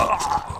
Ugh!